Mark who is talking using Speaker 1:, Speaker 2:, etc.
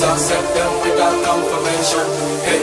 Speaker 1: Once accept them, without confirmation. Hey.